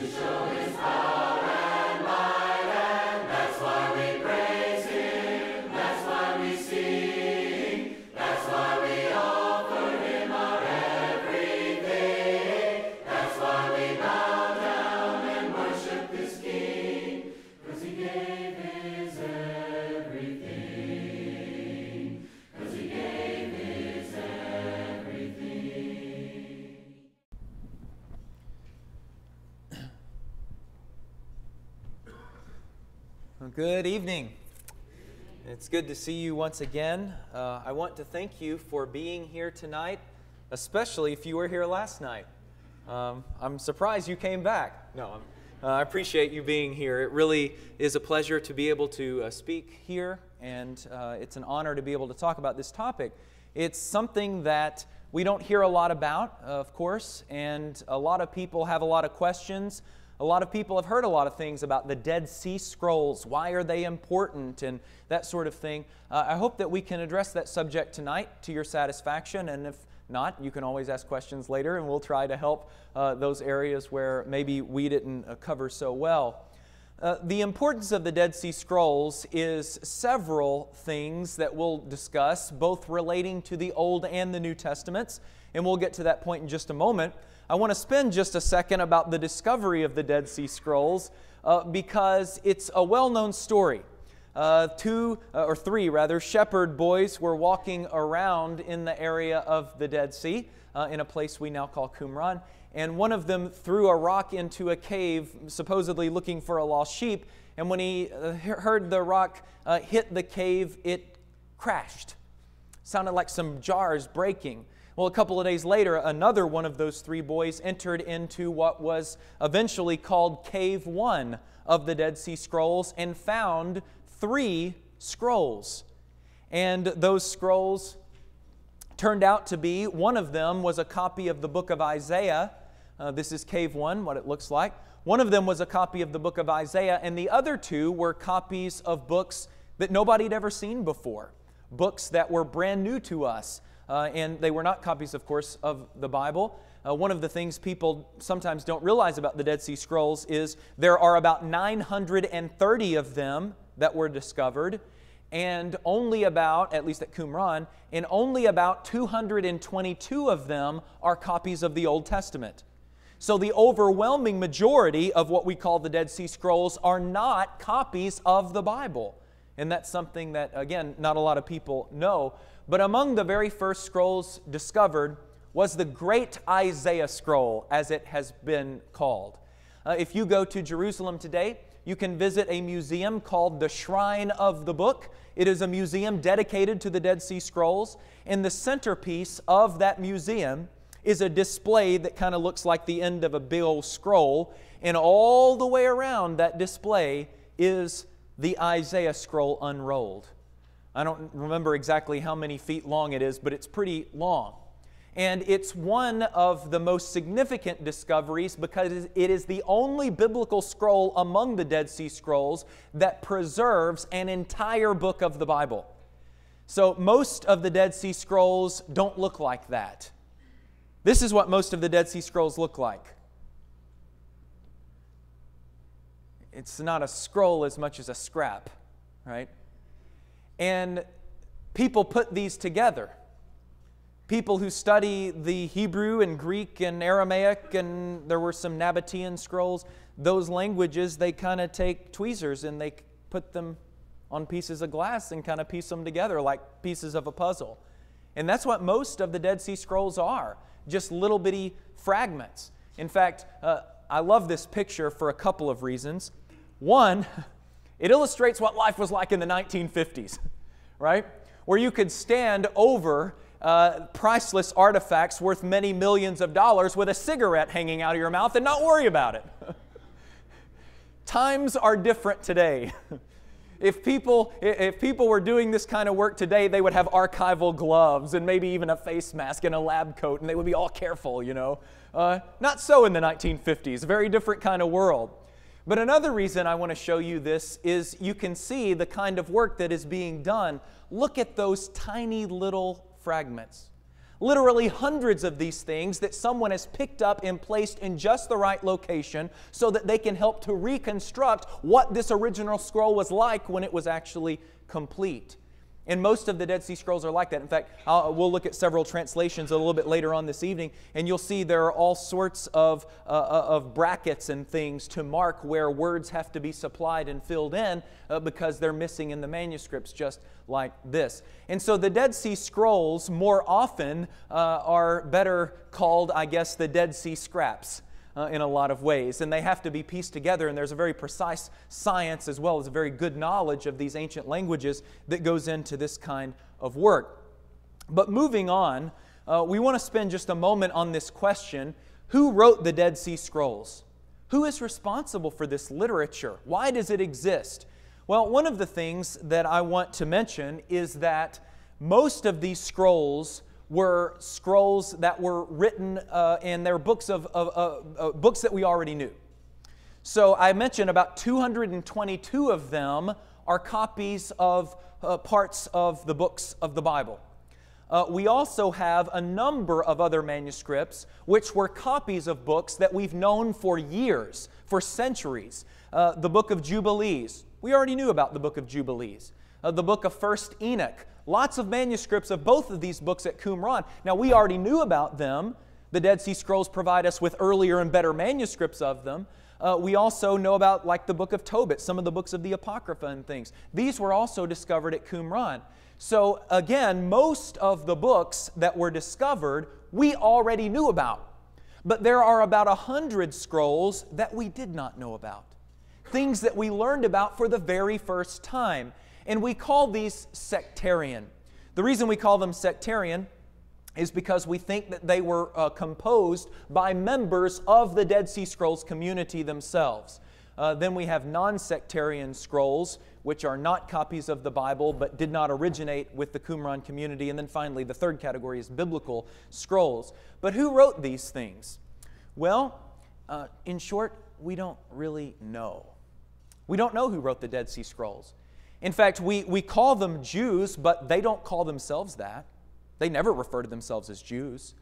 show his power. Good evening. It's good to see you once again. Uh, I want to thank you for being here tonight, especially if you were here last night. Um, I'm surprised you came back. No, uh, I appreciate you being here. It really is a pleasure to be able to uh, speak here, and uh, it's an honor to be able to talk about this topic. It's something that we don't hear a lot about, of course, and a lot of people have a lot of questions. A lot of people have heard a lot of things about the Dead Sea Scrolls. Why are they important? And that sort of thing. Uh, I hope that we can address that subject tonight to your satisfaction. And if not, you can always ask questions later, and we'll try to help uh, those areas where maybe we didn't uh, cover so well. Uh, the importance of the Dead Sea Scrolls is several things that we'll discuss, both relating to the Old and the New Testaments, and we'll get to that point in just a moment. I want to spend just a second about the discovery of the Dead Sea Scrolls uh, because it's a well known story. Uh, two, uh, or three rather, shepherd boys were walking around in the area of the Dead Sea uh, in a place we now call Qumran. And one of them threw a rock into a cave, supposedly looking for a lost sheep. And when he uh, heard the rock uh, hit the cave, it crashed. Sounded like some jars breaking. Well, a couple of days later, another one of those three boys entered into what was eventually called Cave One of the Dead Sea Scrolls and found three scrolls. And those scrolls turned out to be one of them was a copy of the book of Isaiah. Uh, this is Cave One, what it looks like. One of them was a copy of the book of Isaiah, and the other two were copies of books that nobody had ever seen before, books that were brand new to us uh, and they were not copies, of course, of the Bible. Uh, one of the things people sometimes don't realize about the Dead Sea Scrolls is there are about 930 of them that were discovered, and only about, at least at Qumran, and only about 222 of them are copies of the Old Testament. So the overwhelming majority of what we call the Dead Sea Scrolls are not copies of the Bible. And that's something that, again, not a lot of people know. But among the very first scrolls discovered was the Great Isaiah Scroll, as it has been called. Uh, if you go to Jerusalem today, you can visit a museum called the Shrine of the Book. It is a museum dedicated to the Dead Sea Scrolls, and the centerpiece of that museum is a display that kind of looks like the end of a big old scroll, and all the way around that display is the Isaiah scroll unrolled. I don't remember exactly how many feet long it is, but it's pretty long. And it's one of the most significant discoveries because it is the only biblical scroll among the Dead Sea Scrolls that preserves an entire book of the Bible. So, most of the Dead Sea Scrolls don't look like that. This is what most of the Dead Sea Scrolls look like. It's not a scroll as much as a scrap, right? And people put these together. People who study the Hebrew and Greek and Aramaic, and there were some Nabatean scrolls, those languages, they kind of take tweezers and they put them on pieces of glass and kind of piece them together like pieces of a puzzle. And that's what most of the Dead Sea Scrolls are just little bitty fragments. In fact, uh, I love this picture for a couple of reasons. One, It illustrates what life was like in the 1950s, right? Where you could stand over uh, priceless artifacts worth many millions of dollars with a cigarette hanging out of your mouth and not worry about it. Times are different today. if people, if people were doing this kind of work today, they would have archival gloves and maybe even a face mask and a lab coat, and they would be all careful, you know. Uh, not so in the 1950s, a very different kind of world. But another reason I want to show you this is you can see the kind of work that is being done. Look at those tiny little fragments. literally hundreds of these things that someone has picked up and placed in just the right location so that they can help to reconstruct what this original scroll was like when it was actually complete. And most of the Dead Sea Scrolls are like that. In fact, I'll, we'll look at several translations a little bit later on this evening, and you'll see there are all sorts of, uh, uh of brackets and things to mark where words have to be supplied and filled in uh, because they're missing in the manuscripts, just like this. And so the Dead Sea Scrolls more often uh, are better called, I guess, the Dead Sea Scraps uh, in a lot of ways. And they have to be pieced together, and there's a very precise science as well as a very good knowledge of these ancient languages that goes into this kind of work. But moving on, uh, we want to spend just a moment on this question who wrote the Dead Sea Scrolls? Who is responsible for this literature? Why does it exist? Well, one of the things that I want to mention is that most of these scrolls were scrolls that were written uh, and they're books of, of uh, books that we already knew. So I mentioned about 222 of them are copies of uh, parts of the books of the Bible. Uh, we also have a number of other manuscripts which were copies of books that we've known for years, for centuries. Uh, the book of Jubilees, we already knew about the book of Jubilees. The book of First Enoch, Lots of manuscripts of both of these books at Qumran. Now, we already knew about them. The Dead Sea Scrolls provide us with earlier and better manuscripts of them. Uh, we also know about, like the book of Tobit, some of the books of the Apocrypha and things. These were also discovered at Qumran. So, again, most of the books that were discovered we already knew about. But there are about a hundred scrolls that we did not know about. Things that we learned about for the very first time. And we call these sectarian. The reason we call them sectarian is because we think that they were uh, composed by members of the Dead Sea Scrolls community themselves. Uh, then we have non sectarian scrolls, which are not copies of the Bible but did not originate with the Qumran community. And then finally, the third category is biblical scrolls. But who wrote these things? Well, uh, in short, we don't really know. We don't know who wrote the Dead Sea Scrolls. In fact, we, we call them Jews, but they don't call themselves that. They never refer to themselves as Jews.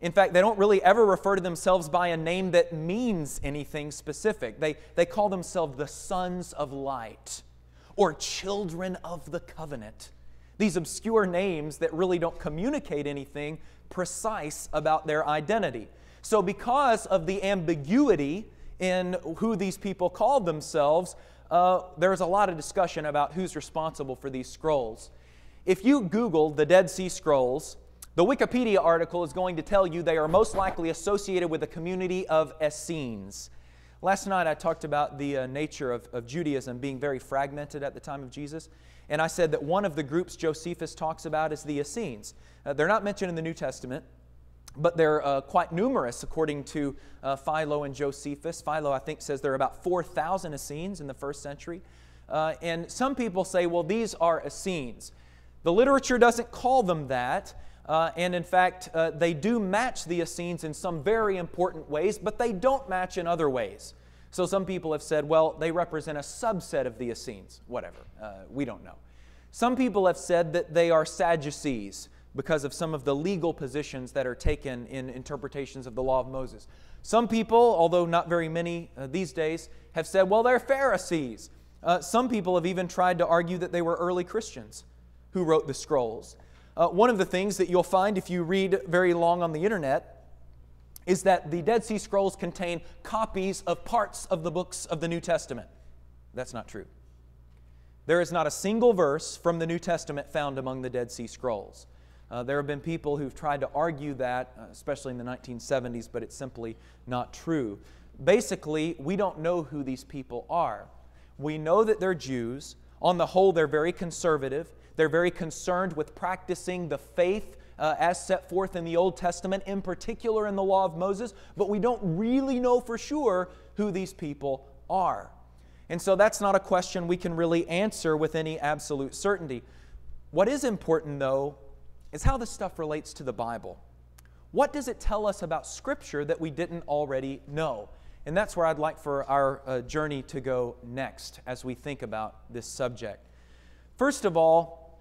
In fact, they don't really ever refer to themselves by a name that means anything specific. They, they call themselves the sons of light or children of the covenant. These obscure names that really don't communicate anything precise about their identity. So, because of the ambiguity in who these people called themselves, uh, a lot of discussion about who's responsible for these scrolls. If you Google the Dead Sea Scrolls, the Wikipedia article is going to tell you they are most likely associated with the community of Essenes. Last night I talked about the uh, nature of, of Judaism being very fragmented at the time of Jesus, and I said that one of the groups Josephus talks about is the Essenes. Uh, they're not mentioned in the New Testament, but they're uh, quite numerous according to uh, Philo and Josephus. Philo, I think, says there are about 4,000 Essenes in the first century. Uh, and some people say, well, these are Essenes. The literature doesn't call them that. Uh, and in fact, uh, they do match the Essenes in some very important ways, but they don't match in other ways. So some people have said, well, they represent a subset of the Essenes. Whatever. Uh, we don't know. Some people have said that they are Sadducees because of some of the legal positions that are taken in interpretations of the law of Moses. Some people, although not very many uh, these days, have said, well, they're Pharisees. Uh, some people have even tried to argue that they were early Christians who wrote the scrolls. Uh, one of the things that you'll find if you read very long on the internet is that the Dead Sea Scrolls contain copies of parts of the books of the New Testament. That's not true. There is not a single verse from the New Testament found among the Dead Sea Scrolls. Uh, there have been people who've tried to argue that, uh, especially in the 1970s, but it's simply not true. Basically, we don't know who these people are. We know that they're Jews. On the whole, they're very conservative. They're very concerned with practicing the faith uh, as set forth in the Old Testament, in particular in the law of Moses, but we don't really know for sure who these people are. And so that's not a question we can really answer with any absolute certainty. What is important, though, is how this stuff relates to the Bible. What does it tell us about Scripture that we didn't already know? And that's where I'd like for our uh, journey to go next as we think about this subject. First of all,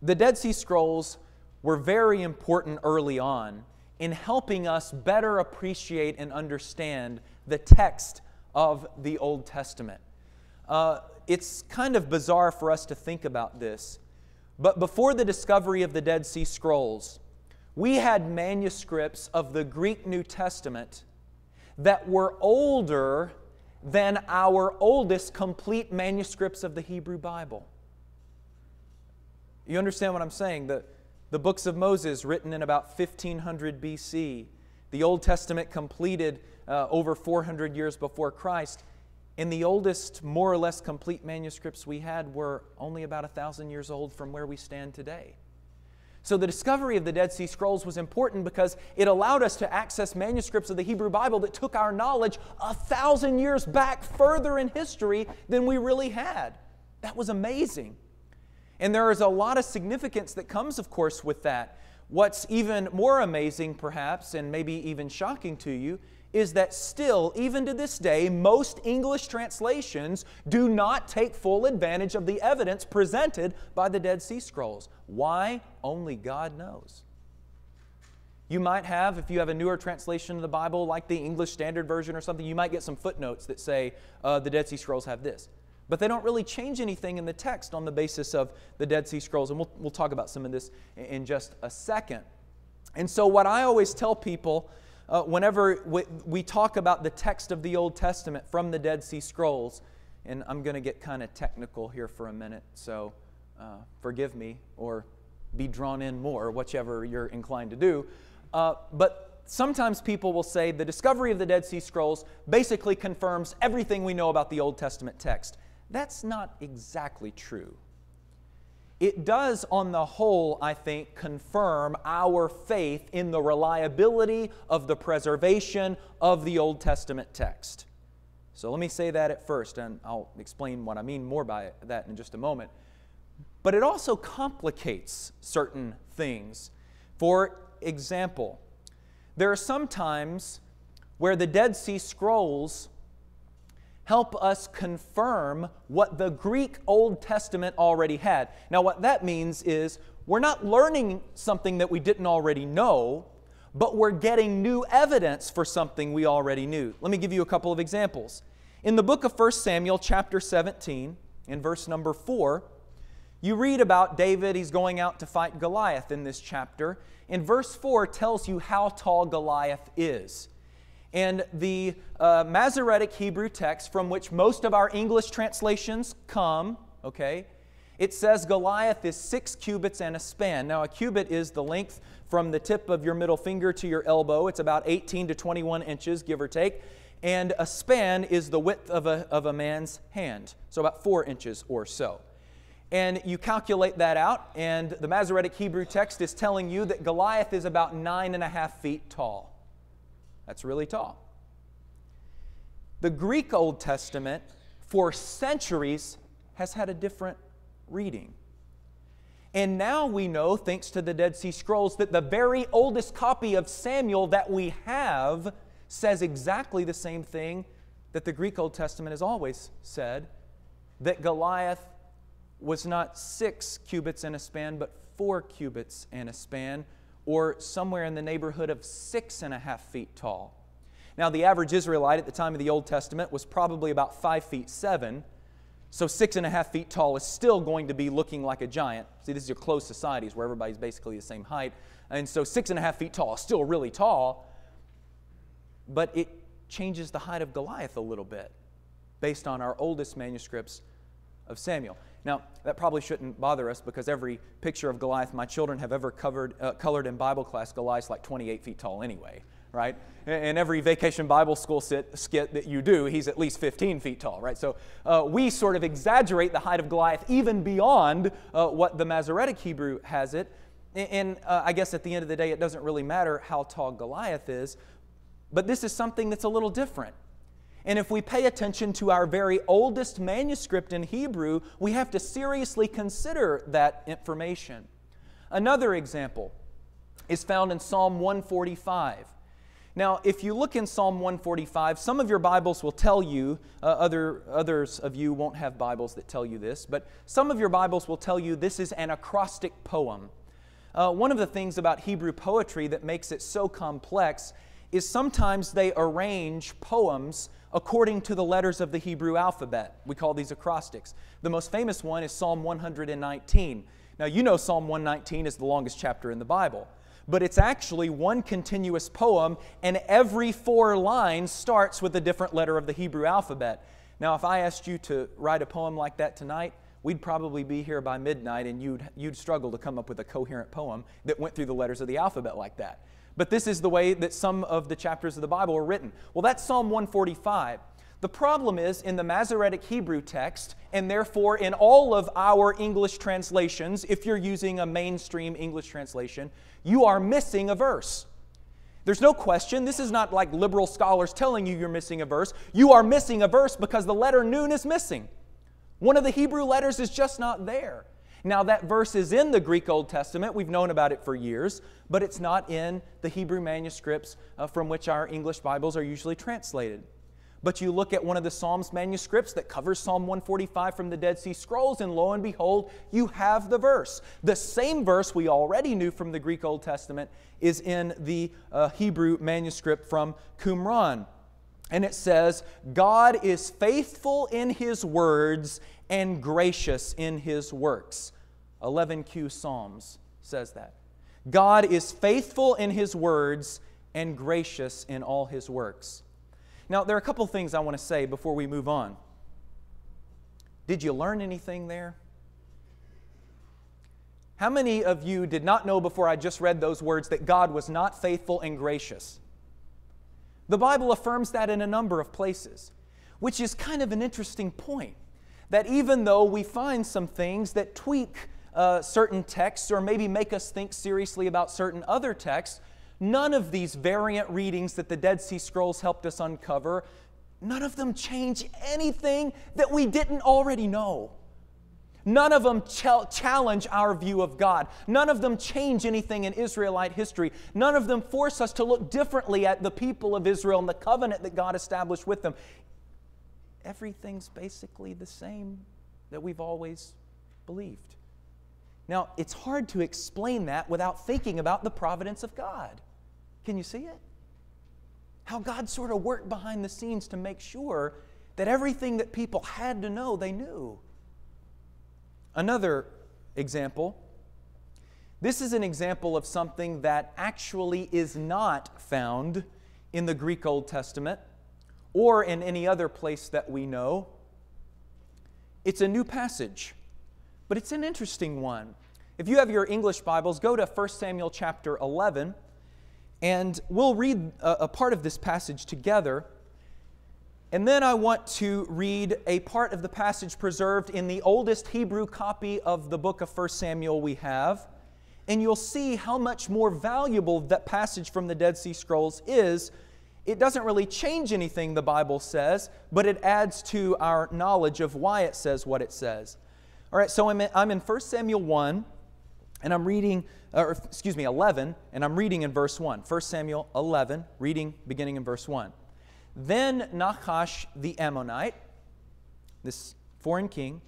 the Dead Sea Scrolls were very important early on in helping us better appreciate and understand the text of the Old Testament. Uh, it's kind of bizarre for us to think about this, but before the discovery of the Dead Sea Scrolls, we had manuscripts of the Greek New Testament that were older than our oldest complete manuscripts of the Hebrew Bible. You understand what I'm saying? The, the books of Moses, written in about 1500 BC, the Old Testament completed uh, over 400 years before Christ. And the oldest, more or less complete manuscripts we had were only about a thousand years old from where we stand today. So, the discovery of the Dead Sea Scrolls was important because it allowed us to access manuscripts of the Hebrew Bible that took our knowledge a thousand years back further in history than we really had. That was amazing. And there is a lot of significance that comes, of course, with that. What's even more amazing, perhaps, and maybe even shocking to you, is that still, even to this day, most English translations do not take full advantage of the evidence presented by the Dead Sea Scrolls. Why? Only God knows. You might have, if you have a newer translation of the Bible, like the English Standard Version or something, you might get some footnotes that say uh, the Dead Sea Scrolls have this. But they don't really change anything in the text on the basis of the Dead Sea Scrolls. And we'll, we'll talk about some of this in just a second. And so, what I always tell people uh, whenever we, we talk about the text of the Old Testament from the Dead Sea Scrolls, and I'm going to get kind of technical here for a minute, so uh, forgive me or be drawn in more, whichever you're inclined to do. Uh, but sometimes people will say the discovery of the Dead Sea Scrolls basically confirms everything we know about the Old Testament text. That's not exactly true it does, on the whole, I think, confirm our faith in the reliability of the preservation of the Old Testament text. So let me say that at first, and I'll explain what I mean more by that in just a moment. But it also complicates certain things. For example, there are some times where the Dead Sea Scrolls help us confirm what the Greek Old Testament already had. Now, what that means is we're not learning something that we didn't already know, but we're getting new evidence for something we already knew. Let me give you a couple of examples. In the book of 1 Samuel, chapter 17, in verse number 4, you read about David, he's going out to fight Goliath in this chapter. And verse 4 tells you how tall Goliath is. And the uh, Masoretic Hebrew text, from which most of our English translations come, okay, it says Goliath is six cubits and a span. Now, a cubit is the length from the tip of your middle finger to your elbow. It's about 18 to 21 inches, give or take. And a span is the width of a, of a man's hand, so about four inches or so. And you calculate that out, and the Masoretic Hebrew text is telling you that Goliath is about nine and a half feet tall. That's really tall. The Greek Old Testament, for centuries, has had a different reading. And now we know, thanks to the Dead Sea Scrolls, that the very oldest copy of Samuel that we have says exactly the same thing that the Greek Old Testament has always said that Goliath was not six cubits in a span, but four cubits in a span, or somewhere in the neighborhood of six and a half feet tall. Now, the average Israelite at the time of the Old Testament was probably about five feet seven, so six and a half feet tall is still going to be looking like a giant. See, this is your closed societies where everybody's basically the same height. And so six and a half feet tall is still really tall, but it changes the height of Goliath a little bit based on our oldest manuscripts of Samuel. Now, that probably shouldn't bother us because every picture of Goliath my children have ever covered, uh, colored in Bible class, Goliath's like 28 feet tall anyway, right? In every vacation Bible school sit, skit that you do, he's at least 15 feet tall, right? So uh, we sort of exaggerate the height of Goliath even beyond uh, what the Masoretic Hebrew has it. And uh, I guess at the end of the day, it doesn't really matter how tall Goliath is, but this is something that's a little different. And if we pay attention to our very oldest manuscript in Hebrew, we have to seriously consider that information. Another example is found in Psalm 145. Now, if you look in Psalm 145, some of your Bibles will tell you, uh, other, others of you won't have Bibles that tell you this, but some of your Bibles will tell you this is an acrostic poem. Uh, one of the things about Hebrew poetry that makes it so complex is sometimes they arrange poems according to the letters of the Hebrew alphabet. We call these acrostics. The most famous one is Psalm 119. Now, you know Psalm 119 is the longest chapter in the Bible, but it's actually one continuous poem, and every four lines starts with a different letter of the Hebrew alphabet. Now, if I asked you to write a poem like that tonight, we'd probably be here by midnight and you'd, you'd struggle to come up with a coherent poem that went through the letters of the alphabet like that. But this is the way that some of the chapters of the Bible are written. Well, that's Psalm 145. The problem is in the Masoretic Hebrew text, and therefore in all of our English translations, if you're using a mainstream English translation, you are missing a verse. There's no question. This is not like liberal scholars telling you you're missing a verse. You are missing a verse because the letter nun is missing. One of the Hebrew letters is just not there. Now, that verse is in the Greek Old Testament. We've known about it for years, but it's not in the Hebrew manuscripts uh, from which our English Bibles are usually translated. But you look at one of the Psalms manuscripts that covers Psalm 145 from the Dead Sea Scrolls, and lo and behold, you have the verse. The same verse we already knew from the Greek Old Testament is in the uh, Hebrew manuscript from Qumran. And it says, God is faithful in his words and gracious in his works. 11Q Psalms says that. God is faithful in his words and gracious in all his works. Now, there are a couple things I want to say before we move on. Did you learn anything there? How many of you did not know before I just read those words that God was not faithful and gracious? The Bible affirms that in a number of places, which is kind of an interesting point. That even though we find some things that tweak uh, certain texts or maybe make us think seriously about certain other texts, None of these variant readings that the Dead Sea Scrolls helped us uncover, none of them change anything that we didn't already know. None of them ch- challenge our view of God. None of them change anything in Israelite history. None of them force us to look differently at the people of Israel and the covenant that God established with them. Everything's basically the same that we've always believed. Now, it's hard to explain that without thinking about the providence of God. Can you see it? How God sort of worked behind the scenes to make sure that everything that people had to know, they knew. Another example this is an example of something that actually is not found in the Greek Old Testament or in any other place that we know. It's a new passage, but it's an interesting one. If you have your English Bibles, go to 1 Samuel chapter 11. And we'll read a, a, part of this passage together. And then I want to read a part of the passage preserved in the oldest Hebrew copy of the book of 1 Samuel we have. And you'll see how much more valuable that passage from the Dead Sea Scrolls is. It doesn't really change anything, the Bible says, but it adds to our knowledge of why it says what it says. All right, so I'm in, I'm in 1 Samuel 1, and I'm reading uh, or excuse me, 11, and I'm reading in verse 1. 1 Samuel 11, reading beginning in verse 1. Then Nahash the Ammonite, this foreign king,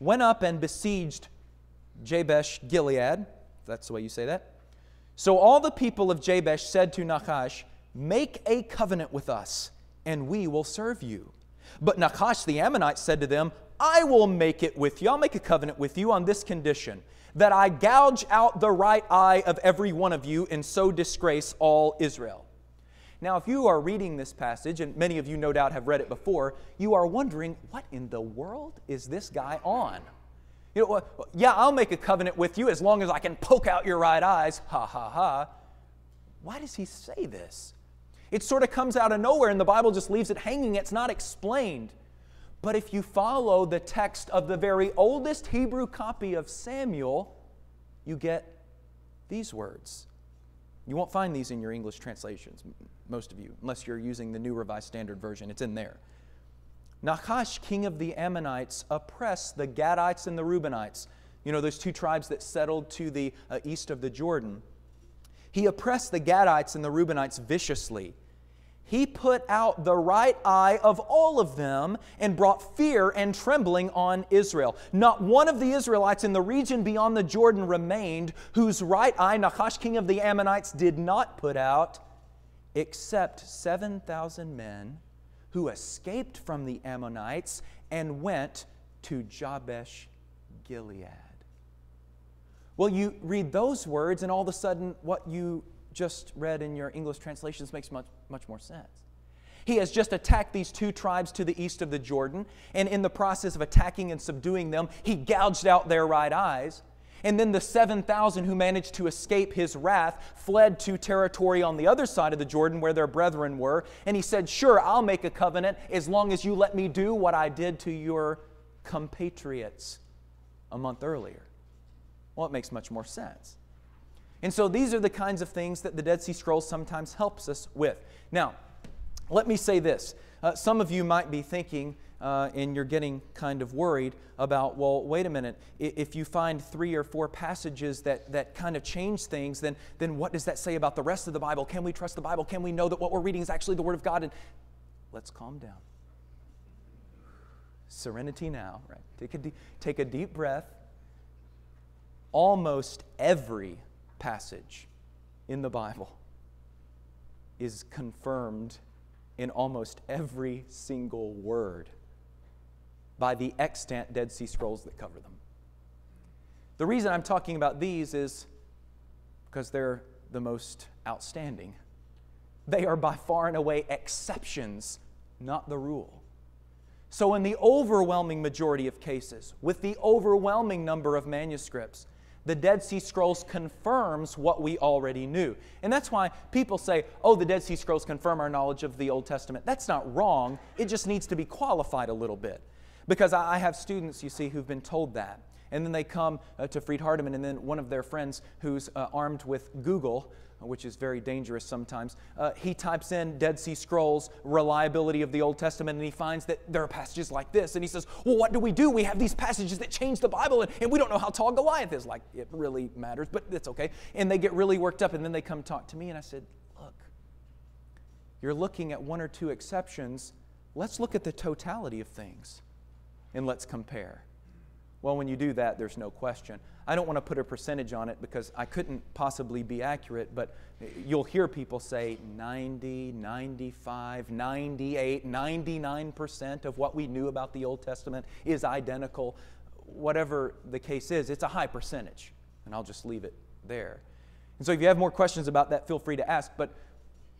went up and besieged Jabesh Gilead, that's the way you say that. So all the people of Jabesh said to Nahash, Make a covenant with us, and we will serve you. But Nahash the Ammonite said to them, I will make it with you. I'll make a covenant with you on this condition that I gouge out the right eye of every one of you and so disgrace all Israel. Now, if you are reading this passage, and many of you no doubt have read it before, you are wondering, what in the world is this guy on? You know, yeah, I'll make a covenant with you as long as I can poke out your right eyes. Ha ha ha. Why does he say this? It sort of comes out of nowhere and the Bible just leaves it hanging. It's not explained. But if you follow the text of the very oldest Hebrew copy of Samuel, you get these words. You won't find these in your English translations, most of you, unless you're using the New Revised Standard Version. It's in there. Nahash, king of the Ammonites, oppressed the Gadites and the Reubenites. You know, those two tribes that settled to the uh, east of the Jordan. He oppressed the Gadites and the Reubenites viciously he put out the right eye of all of them and brought fear and trembling on Israel. Not one of the Israelites in the region beyond the Jordan remained whose right eye Nahash, king of the Ammonites, did not put out, except 7,000 men who escaped from the Ammonites and went to Jabesh Gilead. Well, you read those words, and all of a sudden, what you just read in your English translations makes much, much more sense. He has just attacked these two tribes to the east of the Jordan, and in the process of attacking and subduing them, he gouged out their right eyes. And then the 7,000 who managed to escape his wrath fled to territory on the other side of the Jordan where their brethren were. And he said, Sure, I'll make a covenant as long as you let me do what I did to your compatriots a month earlier. Well, it makes much more sense. And so these are the kinds of things that the Dead Sea Scrolls sometimes helps us with. Now, let me say this. Uh, some of you might be thinking, uh, and you're getting kind of worried about, well, wait a minute, if you find three or four passages that, that kind of change things, then, then what does that say about the rest of the Bible? Can we trust the Bible? Can we know that what we're reading is actually the Word of God? And let's calm down. Serenity now, right? Take a, deep, take a deep breath. Almost every passage in the Bible is confirmed in almost every single word by the extant Dead Sea Scrolls that cover them. The reason I'm talking about these is because they're the most outstanding. They are by far and away exceptions, not the rule. So, in the overwhelming majority of cases, with the overwhelming number of manuscripts, the Dead Sea Scrolls confirms what we already knew. And that's why people say, oh, the Dead Sea Scrolls confirm our knowledge of the Old Testament. That's not wrong. It just needs to be qualified a little bit. Because I have students, you see, who've been told that. And then they come uh, to Freed Hardeman, and then one of their friends who's uh, armed with Google which is very dangerous sometimes, uh, he types in Dead Sea Scrolls, reliability of the Old Testament, and he finds that there are passages like this. And he says, Well, what do we do? We have these passages that change the Bible, and, and we don't know how tall Goliath is. Like, it really matters, but it's okay. And they get really worked up, and then they come talk to me, and I said, Look, you're looking at one or two exceptions. Let's look at the totality of things, and let's compare. Well, when you do that, there's no question. I don't want to put a percentage on it because I couldn't possibly be accurate, but you'll hear people say 90, 95, 98, 99% of what we knew about the Old Testament is identical. Whatever the case is, it's a high percentage. And I'll just leave it there. And so if you have more questions about that, feel free to ask. But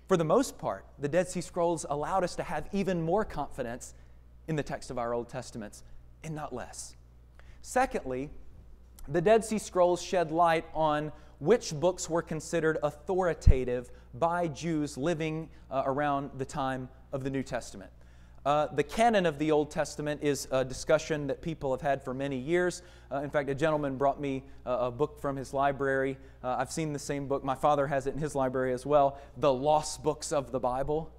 for the most part, the Dead Sea Scrolls allowed us to have even more confidence in the text of our Old Testaments and not less. Secondly, the Dead Sea Scrolls shed light on which books were considered authoritative by Jews living uh, around the time of the New Testament. Uh, the canon of the Old Testament is a discussion that people have had for many years. Uh, in fact, a gentleman brought me a book from his library. Uh, I've seen the same book. My father has it in his library as well The Lost Books of the Bible.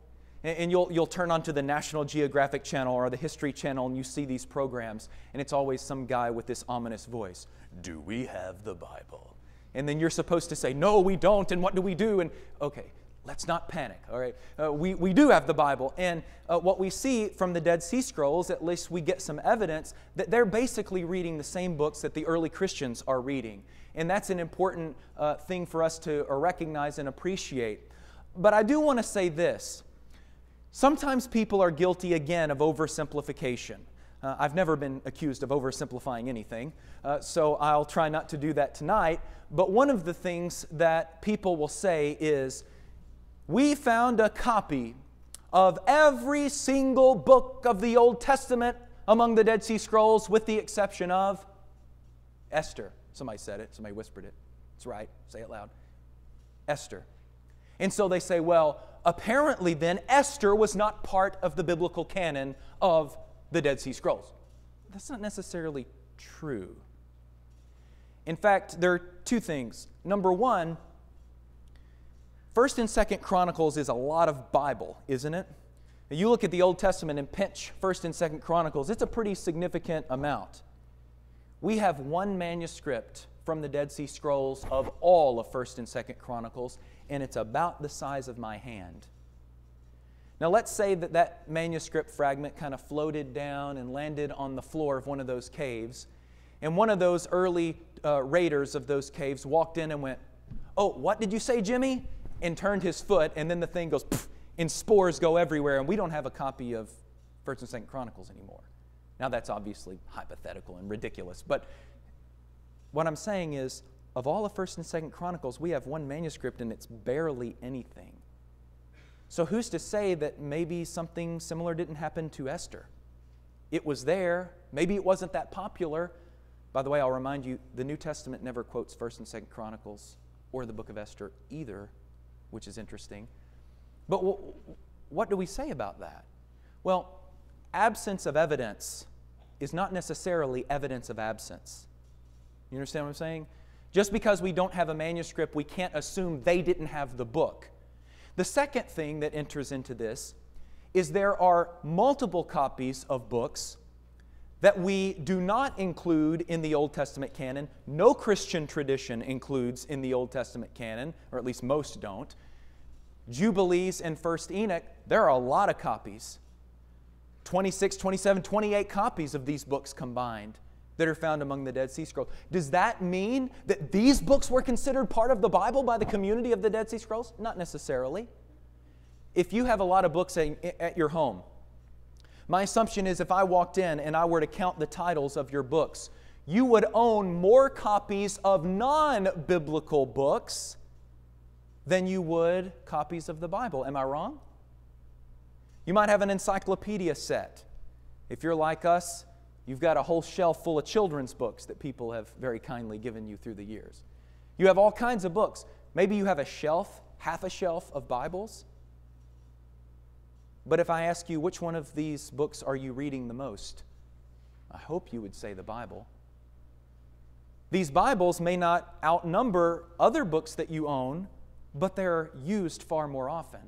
And you'll, you'll turn onto the National Geographic Channel or the History Channel and you see these programs, and it's always some guy with this ominous voice Do we have the Bible? And then you're supposed to say, No, we don't, and what do we do? And okay, let's not panic, all right? Uh, we, we do have the Bible. And uh, what we see from the Dead Sea Scrolls, at least we get some evidence that they're basically reading the same books that the early Christians are reading. And that's an important uh, thing for us to uh, recognize and appreciate. But I do want to say this Sometimes people are guilty again of oversimplification. Uh, I've never been accused of oversimplifying anything, uh, so I'll try not to do that tonight. But one of the things that people will say is, We found a copy of every single book of the Old Testament among the Dead Sea Scrolls, with the exception of Esther. Somebody said it, somebody whispered it. It's right, say it loud. Esther. And so they say, well, apparently then Esther was not part of the biblical canon of the Dead Sea Scrolls. That's not necessarily true. In fact, there are two things. Number one, First and Second Chronicles is a lot of Bible, isn't it? You look at the Old Testament and pinch First and Second Chronicles, it's a pretty significant amount. We have one manuscript from the Dead Sea Scrolls of all of 1st and 2nd Chronicles, and it's about the size of my hand. Now, let's say that that manuscript fragment kind of floated down and landed on the floor of one of those caves, and one of those early uh, raiders of those caves walked in and went, Oh, what did you say, Jimmy? And turned his foot, and then the thing goes, and spores go everywhere, and we don't have a copy of 1st and 2nd Chronicles anymore. Now, that's obviously hypothetical and ridiculous, but what I'm saying is, of all of 1st and 2nd Chronicles, we have one manuscript and it's barely anything. So, who's to say that maybe something similar didn't happen to Esther? It was there. Maybe it wasn't that popular. By the way, I'll remind you the New Testament never quotes 1st and 2nd Chronicles or the book of Esther either, which is interesting. But what do we say about that? Well, absence of evidence is not necessarily evidence of absence. You understand what I'm saying? Just because we don't have a manuscript, we can't assume they didn't have the book. The second thing that enters into this is there are multiple copies of books that we do not include in the Old Testament canon. No Christian tradition includes in the Old Testament canon, or at least most don't. Jubilees and First Enoch, there are a lot of copies 26, 27, 28 copies of these books combined that are found among the Dead Sea Scrolls. Does that mean that these books were considered part of the Bible by the community of the Dead Sea Scrolls? Not necessarily. If you have a lot of books at your home, my assumption is if I walked in and I were to count the titles of your books, you would own more copies of non biblical books than you would copies of the Bible. Am I wrong? You might have an encyclopedia set. If you're like us, you've got a whole shelf full of children's books that people have very kindly given you through the years. You have all kinds of books. Maybe you have a shelf, half a shelf of Bibles. But if I ask you, which one of these books are you reading the most? I hope you would say the Bible. These Bibles may not outnumber other books that you own, but they're used far more often.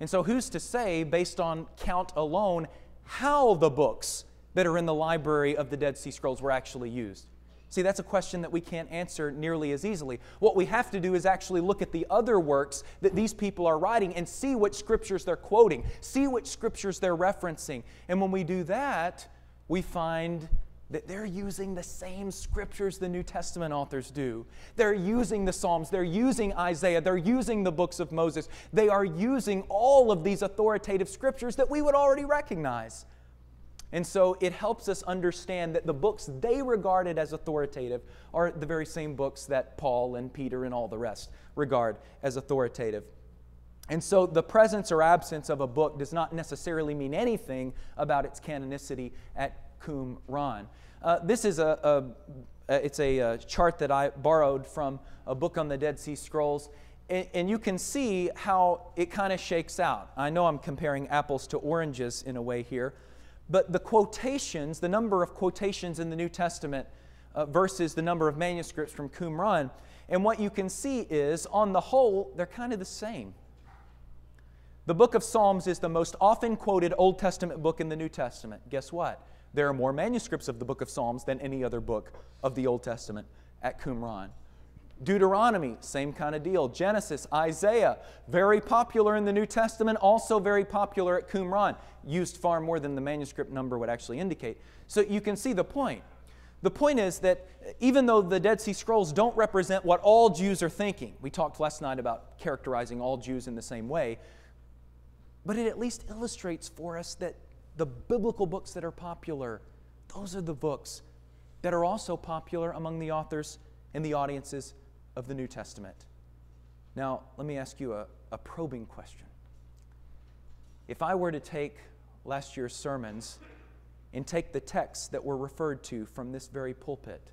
And so, who's to say, based on count alone, how the books that are in the library of the Dead Sea Scrolls were actually used? See, that's a question that we can't answer nearly as easily. What we have to do is actually look at the other works that these people are writing and see which scriptures they're quoting, see which scriptures they're referencing. And when we do that, we find that they're using the same scriptures the New Testament authors do. They're using the Psalms, they're using Isaiah, they're using the books of Moses. They are using all of these authoritative scriptures that we would already recognize. And so it helps us understand that the books they regarded as authoritative are the very same books that Paul and Peter and all the rest regard as authoritative. And so the presence or absence of a book does not necessarily mean anything about its canonicity at Qumran. Uh, this is a, a, it's a, a, chart that I borrowed from a book on the Dead Sea Scrolls, and, and you can see how it kind of shakes out. I know I'm comparing apples to oranges in a way here, but the quotations, the number of quotations in the New Testament uh, versus the number of manuscripts from Qumran, and what you can see is, on the whole, they're kind of the same. The book of Psalms is the most often quoted Old Testament book in the New Testament. Guess what? There are more manuscripts of the book of Psalms than any other book of the Old Testament at Qumran. Deuteronomy, same kind of deal. Genesis, Isaiah, very popular in the New Testament, also very popular at Qumran, used far more than the manuscript number would actually indicate. So you can see the point. The point is that even though the Dead Sea Scrolls don't represent what all Jews are thinking, we talked last night about characterizing all Jews in the same way, but it at least illustrates for us that the biblical books that are popular, those are the books that are also popular among the authors and the audiences of the New Testament. Now, let me ask you a, a probing question. If I were to take last year's sermons and take the texts that were referred to from this very pulpit,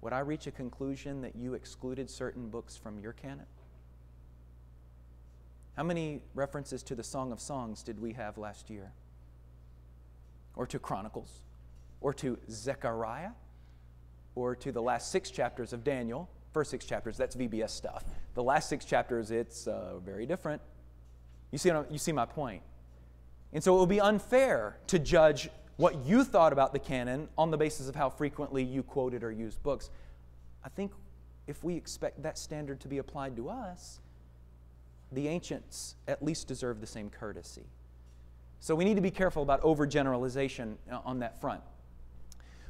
would I reach a conclusion that you excluded certain books from your canon? How many references to the Song of Songs did we have last year? or to Chronicles, or to Zechariah, or to the last six chapters of Daniel. First six chapters, that's VBS stuff. The last six chapters, it's uh, very different. You see, you see my point. And so it would be unfair to judge what you thought about the canon on the basis of how frequently you quoted or used books. I think if we expect that standard to be applied to us, the ancients at least deserve the same courtesy. So we need to be careful about overgeneralization uh, on that front.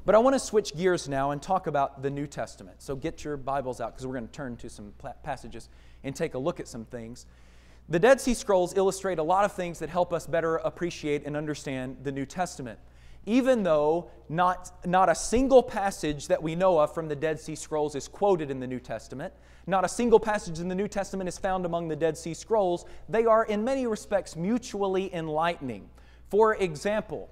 But I want to switch gears now and talk about the New Testament. So get your Bibles out because we're going to turn to some passages and take a look at some things. The Dead Sea Scrolls illustrate a lot of things that help us better appreciate and understand the New Testament. Even though not, not a single passage that we know of from the Dead Sea Scrolls is quoted in the New Testament, not a single passage in the New Testament is found among the Dead Sea Scrolls, they are in many respects mutually enlightening. For example,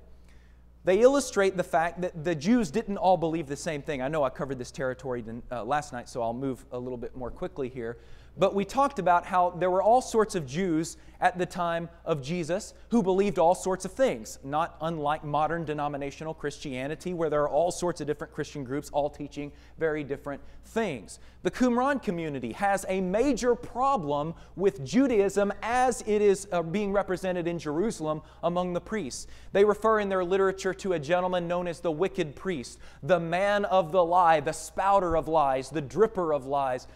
they illustrate the fact that the Jews didn't all believe the same thing. I know I covered this territory uh, last night, so I'll move a little bit more quickly here. But we talked about how there were all sorts of Jews at the time of Jesus who believed all sorts of things, not unlike modern denominational Christianity, where there are all sorts of different Christian groups all teaching very different things. The Qumran community has a major problem with Judaism as it is uh, being represented in Jerusalem among the priests. They refer in their literature to a gentleman known as the wicked priest, the man of the lie, the spouter of lies, the dripper of lies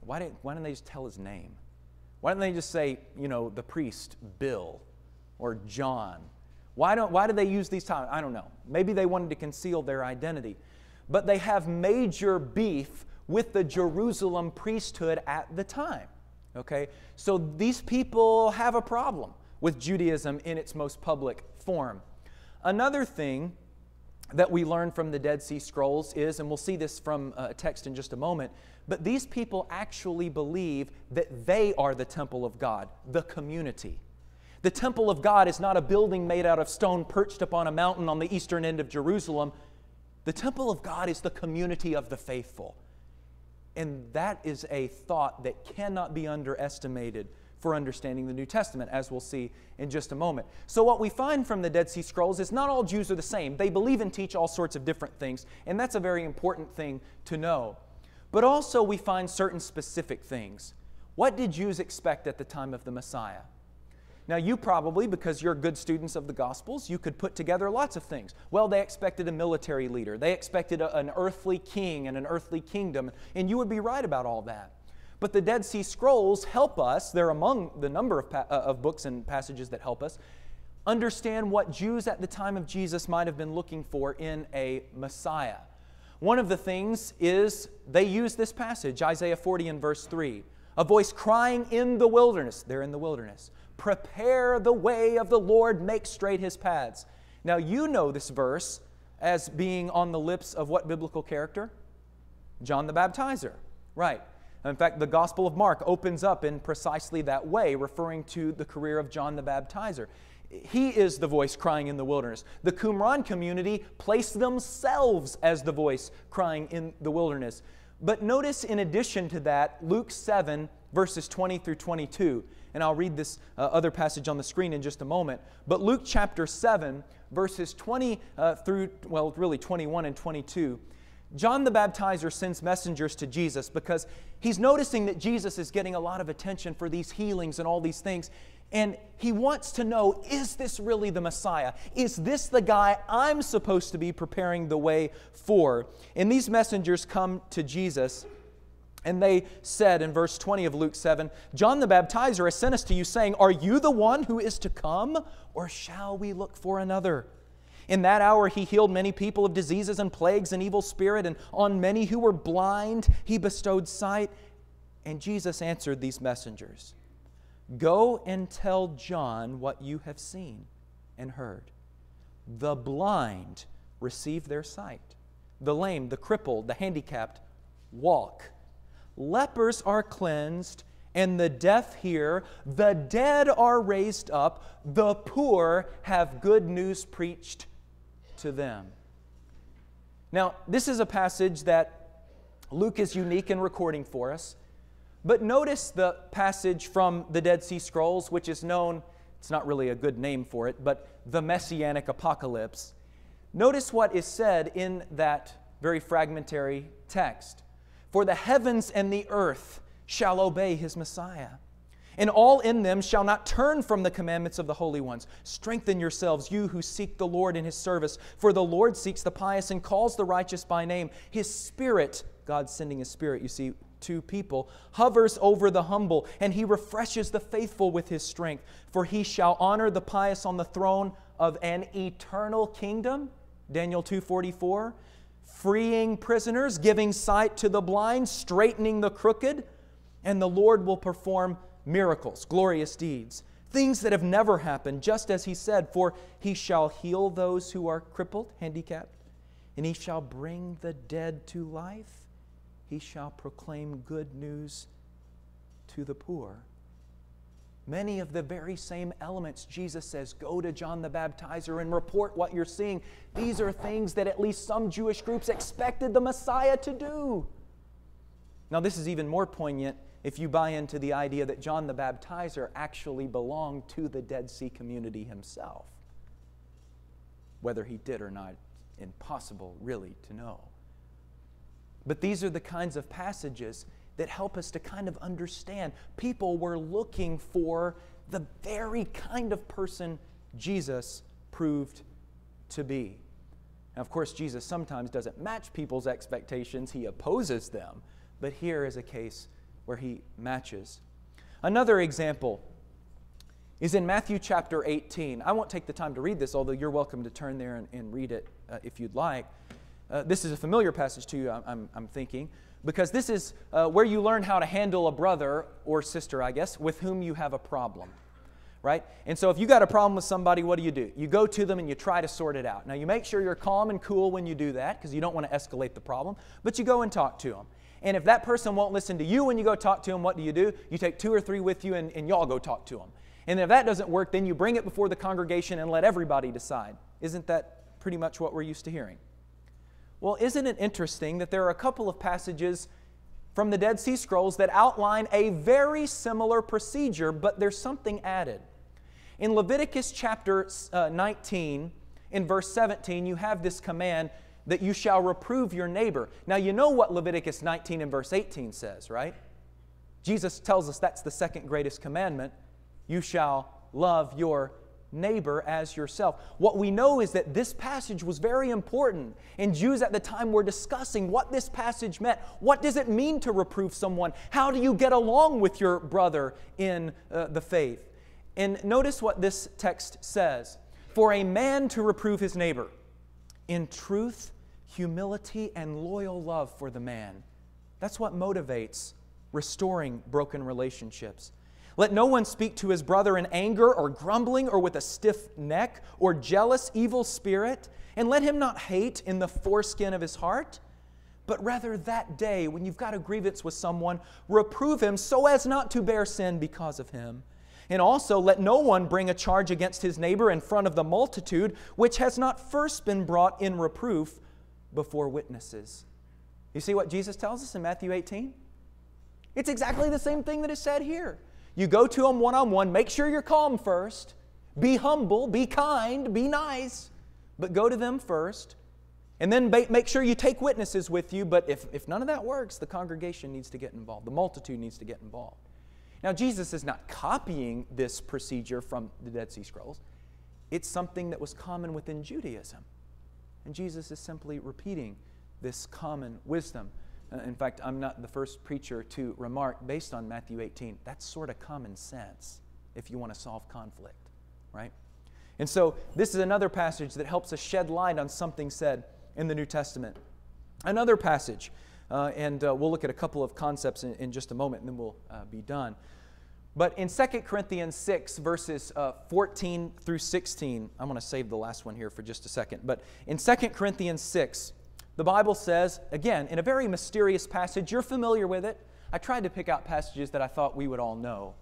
why didn't, why didn't they just tell his name? Why didn't they just say, you know, the priest Bill or John? Why, don't, why did they use these titles? I don't know. Maybe they wanted to conceal their identity. But they have major beef with the Jerusalem priesthood at the time. Okay? So these people have a problem with Judaism in its most public form. Another thing that we learn from the Dead Sea Scrolls is, and we'll see this from uh, a text in just a moment, but these people actually believe that they are the temple of God, the community. The temple of God is not a building made out of stone perched upon a mountain on the eastern end of Jerusalem. The temple of God is the community of the faithful. And that is a thought that cannot be underestimated for understanding the New Testament, as we'll see in just a moment. So, what we find from the Dead Sea Scrolls is not all Jews are the same. They believe and teach all sorts of different things, and that's a very important thing to know. But also, we find certain specific things. What did Jews expect at the time of the Messiah? Now, you probably, because you're good students of the Gospels, you could put together lots of things. Well, they expected a military leader, they expected a, an earthly king and an earthly kingdom, and you would be right about all that. But the Dead Sea Scrolls help us, they're among the number of, pa- uh, of books and passages that help us, understand what Jews at the time of Jesus might have been looking for in a Messiah. One of the things is they use this passage, Isaiah 40 and verse 3. A voice crying in the wilderness, they're in the wilderness, prepare the way of the Lord, make straight his paths. Now, you know this verse as being on the lips of what biblical character? John the Baptizer. Right. In fact, the Gospel of Mark opens up in precisely that way, referring to the career of John the Baptizer. He is the voice crying in the wilderness. The Qumran community place themselves as the voice crying in the wilderness. But notice, in addition to that, Luke 7, verses 20 through 22. And I'll read this uh, other passage on the screen in just a moment. But Luke chapter 7, verses 20 uh, through, well, really 21 and 22. John the Baptizer sends messengers to Jesus because he's noticing that Jesus is getting a lot of attention for these healings and all these things. And he wants to know is this really the Messiah? Is this the guy I'm supposed to be preparing the way for? And these messengers come to Jesus. And they said in verse 20 of Luke 7 John the Baptizer has sent us to you, saying, Are you the one who is to come, or shall we look for another? In that hour, he healed many people of diseases and plagues and evil spirit, and on many who were blind, he bestowed sight. And Jesus answered these messengers Go and tell John what you have seen and heard. The blind receive their sight, the lame, the crippled, the handicapped walk. Lepers are cleansed, and the deaf hear. The dead are raised up. The poor have good news preached to them. Now, this is a passage that Luke is unique in recording for us. But notice the passage from the Dead Sea Scrolls, which is known, it's not really a good name for it, but the Messianic Apocalypse. Notice what is said in that very fragmentary text For the heavens and the earth shall obey his Messiah. And all in them shall not turn from the commandments of the holy ones. Strengthen yourselves, you who seek the Lord in his service. For the Lord seeks the pious and calls the righteous by name. His spirit, God sending his spirit, you see, to people, hovers over the humble, and he refreshes the faithful with his strength. For he shall honor the pious on the throne of an eternal kingdom. Daniel 2:44 freeing prisoners, giving sight to the blind, straightening the crooked, and the Lord will perform miracles, glorious deeds, things that have never happened, just as he said, for he shall heal those who are crippled, handicapped, and he shall bring the dead to life. He shall proclaim good news to the poor. Many of the very same elements Jesus says, go to John the Baptizer and report what you're seeing. These are things that at least some Jewish groups expected the Messiah to do. Now, this is even more poignant if you buy into the idea that John the Baptizer actually belonged to the Dead Sea community himself. Whether he did or not, impossible really to know. But these are the kinds of passages that help us to kind of understand. People were looking for the very kind of person Jesus proved to be. Now, of course, Jesus sometimes doesn't match people's expectations, he opposes them. But here is a case where he matches. Another example is in Matthew chapter 18. I won't take the time to read this, although you're welcome to turn there and, and read it uh, if you'd like. Uh, this is a familiar passage to you, I'm, I'm thinking because this is uh, where you learn how to handle a brother or sister, I guess, with whom you have a problem. Right? And so if you got a problem with somebody, what do you do? You go to them and you try to sort it out. Now, you make sure you're calm and cool when you do that because you don't want to escalate the problem, but you go and talk to them. And if that person won't listen to you when you go talk to them, what do you do? You take two or three with you and, and y'all go talk to them. And if that doesn't work, then you bring it before the congregation and let everybody decide. Isn't that pretty much what we're used to hearing? Well, isn't it interesting that there are a couple of passages from the Dead Sea Scrolls that outline a very similar procedure, but there's something added. In Leviticus chapter uh, 19, in verse 17, you have this command that you shall reprove your neighbor. Now, you know what Leviticus 19 and verse 18 says, right? Jesus tells us that's the second greatest commandment. You shall love your neighbor as yourself. What we know is that this passage was very important, and Jews at the time were discussing what this passage meant. What does it mean to reprove someone? How do you get along with your brother in uh, the faith? And notice what this text says For a man to reprove his neighbor in truth, humility, and loyal love for the man. That's what motivates restoring broken relationships. Let no one speak to his brother in anger or grumbling or with a stiff neck or jealous, evil spirit, and let him not hate in the foreskin of his heart. But rather, that day, when you've got a grievance with someone, reprove him so as not to bear sin because of him. And also, let no one bring a charge against his neighbor in front of the multitude, which has not first been brought in reproof before witnesses. You see what Jesus tells us in Matthew 18? It's exactly the same thing that is said here. You go to them one on one, make sure you're calm first, be humble, be kind, be nice, but go to them first. And then make sure you take witnesses with you. But if, if none of that works, the congregation needs to get involved. The multitude needs to get involved. Now, Jesus is not copying this procedure from the Dead Sea Scrolls, it's something that was common within Judaism. And Jesus is simply repeating this common wisdom. Uh, in fact, I'm not the first preacher to remark based on Matthew 18. That's sort of common sense if you want to solve conflict, right? And so, this is another passage that helps us shed light on something said in the New Testament. Another passage, uh, and uh, we'll look at a couple of concepts in, in just a moment and then we'll uh, be done. But in 2 Corinthians 6, verses uh, 14 through 16, I'm going to save the last one here for just a second. But in 2 Corinthians 6, the Bible says, again, in a very mysterious passage, you're familiar with it. I tried to pick out passages that I thought we would all know.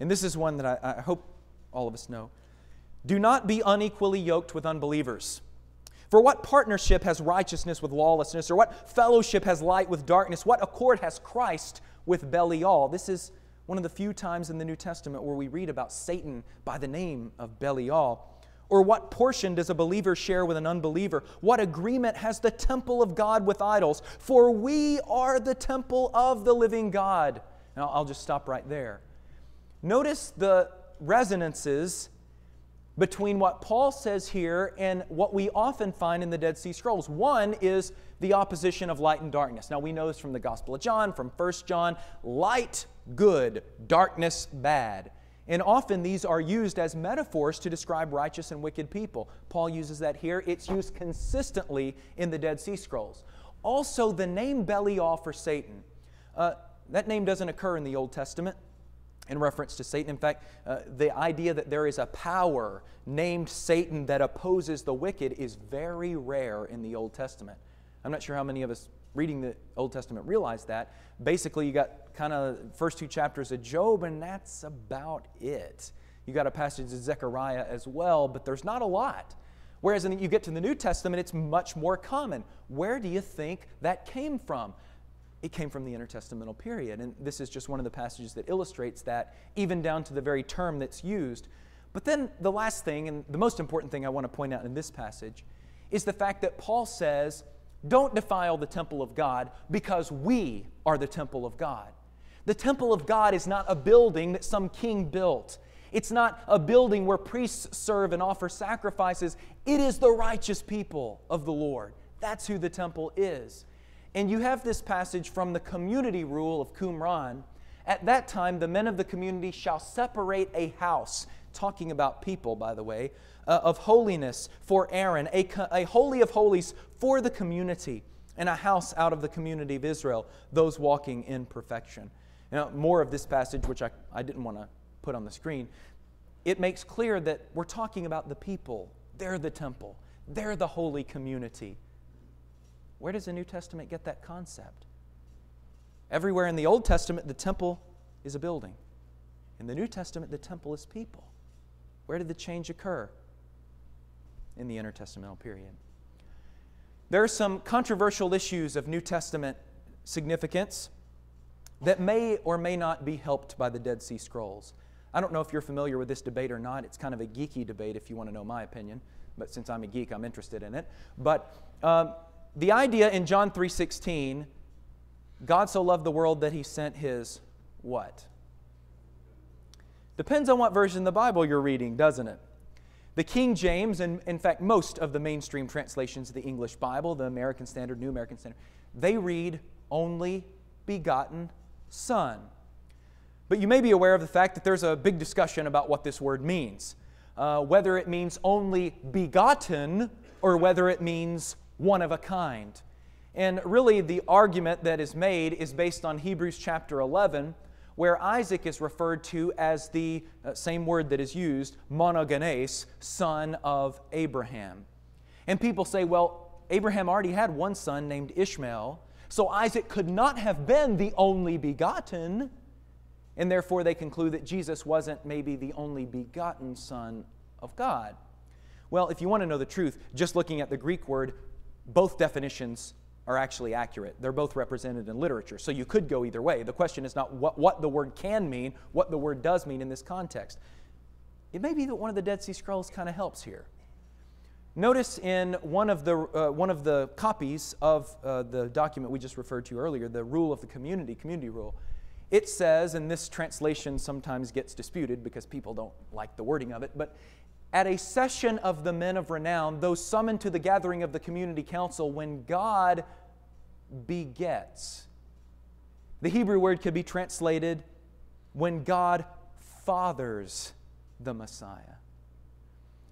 And this is one that I, I hope all of us know. Do not be unequally yoked with unbelievers. For what partnership has righteousness with lawlessness? Or what fellowship has light with darkness? What accord has Christ with Belial? This is one of the few times in the New Testament where we read about Satan by the name of Belial. Or what portion does a believer share with an unbeliever? What agreement has the temple of God with idols? For we are the temple of the living God. Now, I'll just stop right there. Notice the resonances between what Paul says here and what we often find in the Dead Sea Scrolls. One is the opposition of light and darkness. Now, we know this from the Gospel of John, from 1 John light, good, darkness, bad. And often these are used as metaphors to describe righteous and wicked people. Paul uses that here. It's used consistently in the Dead Sea Scrolls. Also, the name Belial for Satan. Uh, that name doesn't occur in the Old Testament in reference to Satan. In fact, uh, the idea that there is a power named Satan that opposes the wicked is very rare in the Old Testament. I'm not sure how many of us reading the Old Testament realize that. Basically, you got kind of first two chapters of Job, and that's about it. You got a passage of Zechariah as well, but there's not a lot. Whereas when you get to the New Testament, it's much more common. Where do you think that came from? It came from the intertestamental period. And this is just one of the passages that illustrates that, even down to the very term that's used. But then the last thing, and the most important thing I want to point out in this passage, is the fact that Paul says, Don't defile the temple of God because we are the temple of God. The temple of God is not a building that some king built. It's not a building where priests serve and offer sacrifices. It is the righteous people of the Lord. That's who the temple is. And you have this passage from the community rule of Qumran. At that time, the men of the community shall separate a house, talking about people, by the way, uh, of holiness for Aaron, a, a holy of holies for the community, and a house out of the community of Israel, those walking in perfection. Now, more of this passage, which I, I didn't want to put on the screen, it makes clear that we're talking about the people. They're the temple, they're the holy community. Where does the New Testament get that concept? Everywhere in the Old Testament, the temple is a building. In the New Testament, the temple is people. Where did the change occur? In the intertestamental period. There are some controversial issues of New Testament significance that may or may not be helped by the Dead Sea Scrolls. I don't know if you're familiar with this debate or not. It's kind of a geeky debate if you want to know my opinion, but since I'm a geek, I'm interested in it. But um, the idea in John 3:16, God so loved the world that he sent his what? Depends on what version of the Bible you're reading, doesn't it? The King James, and in fact, most of the mainstream translations of the English Bible, the American Standard, New American Standard, they read only begotten Son. But you may be aware of the fact that there's a big discussion about what this word means. Uh, whether it means only begotten or whether it means one of a kind. And really, the argument that is made is based on Hebrews chapter 11, where Isaac is referred to as the uh, same word that is used, monogenes, son of Abraham. And people say, well, Abraham already had one son named Ishmael, so Isaac could not have been the only begotten. And therefore, they conclude that Jesus wasn't maybe the only begotten Son of God. Well, if you want to know the truth, just looking at the Greek word both definitions are actually accurate. They're both represented in literature. So you could go either way. The question is not what, what the word can mean, what the word does mean in this context. It may be that one of the Dead Sea Scrolls kind of helps here. Notice in one of the, uh, one of the copies of uh, the document we just referred to earlier, the rule of the community, community rule, it says, and this translation sometimes gets disputed because people don't like the wording of it, but at a session of the men of renown, those summoned to the gathering of the community council, when God begets. The Hebrew word could be translated when God fathers the Messiah.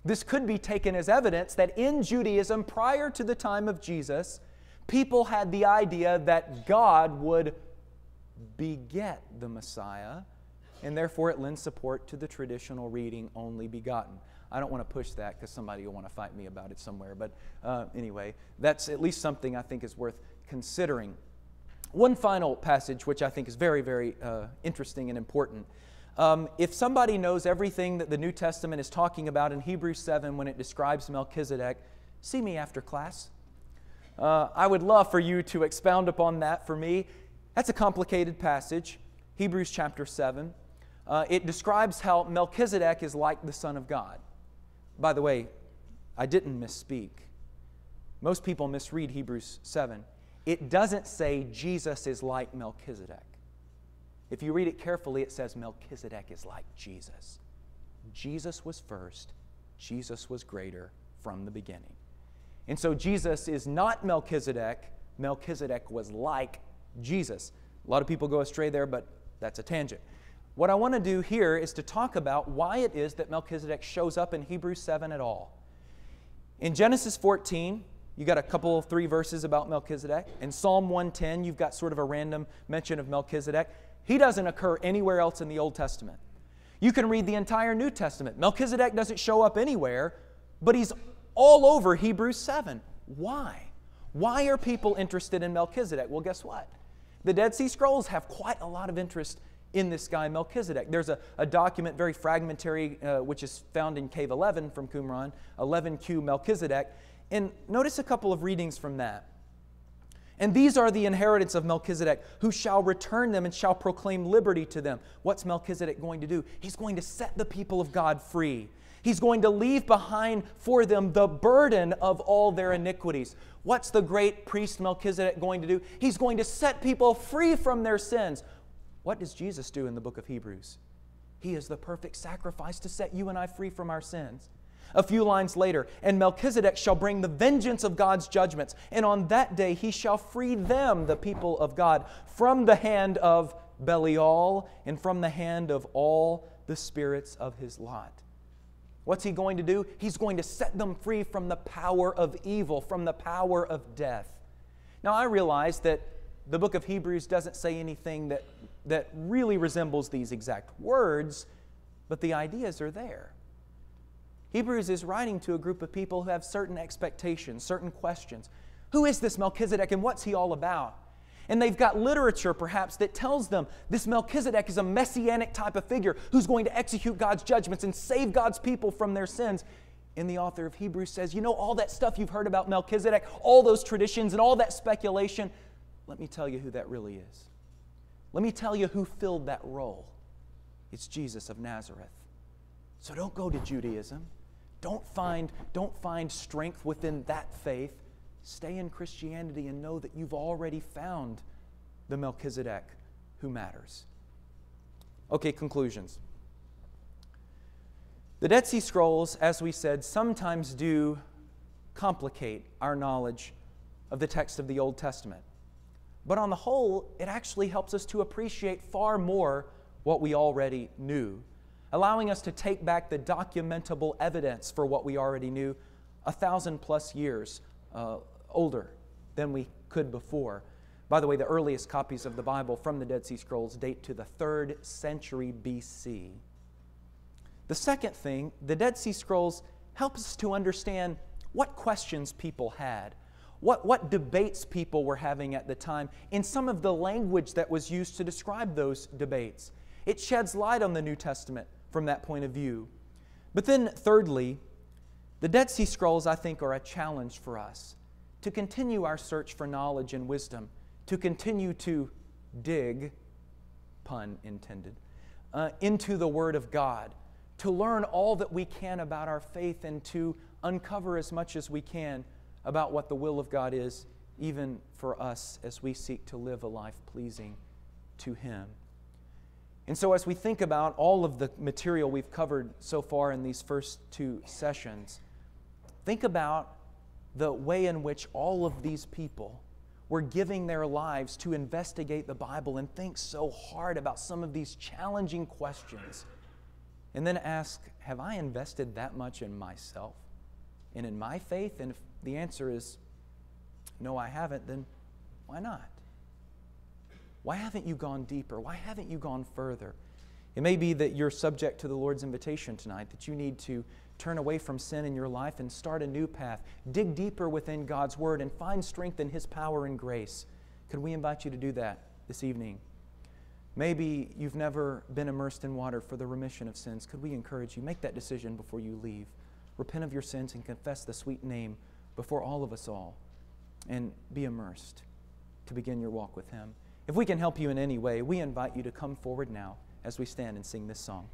This could be taken as evidence that in Judaism, prior to the time of Jesus, people had the idea that God would beget the Messiah, and therefore it lends support to the traditional reading, only begotten. I don't want to push that because somebody will want to fight me about it somewhere. But uh, anyway, that's at least something I think is worth considering. One final passage, which I think is very, very uh, interesting and important. Um, if somebody knows everything that the New Testament is talking about in Hebrews 7 when it describes Melchizedek, see me after class. Uh, I would love for you to expound upon that for me. That's a complicated passage, Hebrews chapter 7. Uh, it describes how Melchizedek is like the Son of God. By the way, I didn't misspeak. Most people misread Hebrews 7. It doesn't say Jesus is like Melchizedek. If you read it carefully, it says Melchizedek is like Jesus. Jesus was first, Jesus was greater from the beginning. And so Jesus is not Melchizedek. Melchizedek was like Jesus. A lot of people go astray there, but that's a tangent. What I want to do here is to talk about why it is that Melchizedek shows up in Hebrews 7 at all. In Genesis 14, you got a couple of three verses about Melchizedek. In Psalm 110, you've got sort of a random mention of Melchizedek. He doesn't occur anywhere else in the Old Testament. You can read the entire New Testament. Melchizedek doesn't show up anywhere, but he's all over Hebrews 7. Why? Why are people interested in Melchizedek? Well, guess what? The Dead Sea Scrolls have quite a lot of interest in this guy Melchizedek. There's a, a document, very fragmentary, uh, which is found in Cave 11 from Qumran, 11Q Melchizedek. And notice a couple of readings from that. And these are the inheritance of Melchizedek, who shall return them and shall proclaim liberty to them. What's Melchizedek going to do? He's going to set the people of God free. He's going to leave behind for them the burden of all their iniquities. What's the great priest Melchizedek going to do? He's going to set people free from their sins. What does Jesus do in the book of Hebrews? He is the perfect sacrifice to set you and I free from our sins. A few lines later, and Melchizedek shall bring the vengeance of God's judgments, and on that day he shall free them, the people of God, from the hand of Belial and from the hand of all the spirits of his lot. What's he going to do? He's going to set them free from the power of evil, from the power of death. Now, I realize that the book of Hebrews doesn't say anything that that really resembles these exact words, but the ideas are there. Hebrews is writing to a group of people who have certain expectations, certain questions. Who is this Melchizedek and what's he all about? And they've got literature perhaps that tells them this Melchizedek is a messianic type of figure who's going to execute God's judgments and save God's people from their sins. And the author of Hebrews says, You know, all that stuff you've heard about Melchizedek, all those traditions and all that speculation, let me tell you who that really is. Let me tell you who filled that role. It's Jesus of Nazareth. So don't go to Judaism. Don't find, don't find strength within that faith. Stay in Christianity and know that you've already found the Melchizedek who matters. Okay, conclusions. The Dead Sea Scrolls, as we said, sometimes do complicate our knowledge of the text of the Old Testament. But on the whole, it actually helps us to appreciate far more what we already knew, allowing us to take back the documentable evidence for what we already knew a thousand plus years uh, older than we could before. By the way, the earliest copies of the Bible from the Dead Sea Scrolls date to the third century BC. The second thing, the Dead Sea Scrolls help us to understand what questions people had what, what debates people were having at the time, in some of the language that was used to describe those debates. It sheds light on the New Testament from that point of view. But then, thirdly, the Dead Sea Scrolls, I think, are a challenge for us to continue our search for knowledge and wisdom, to continue to dig, pun intended, uh, into the Word of God, to learn all that we can about our faith and to uncover as much as we can about what the will of God is, even for us as we seek to live a life pleasing to Him. And so, as we think about all of the material we've covered so far in these first two sessions, think about the way in which all of these people were giving their lives to investigate the Bible and think so hard about some of these challenging questions. And then ask, Have I invested that much in myself and in my faith? And if the answer is, no, I haven't, then why not? Why haven't you gone deeper? Why haven't you gone further? It may be that you're subject to the Lord's invitation tonight, that you need to turn away from sin in your life and start a new path. Dig deeper within God's Word and find strength in His power and grace. Could we invite you to do that this evening? Maybe you've never been immersed in water for the remission of sins. Could we encourage you? Make that decision before you leave. Repent of your sins and confess the sweet name before all of us all and be immersed to begin your walk with Him. If we can help you in any way, we invite you to come forward now as we stand and sing this song.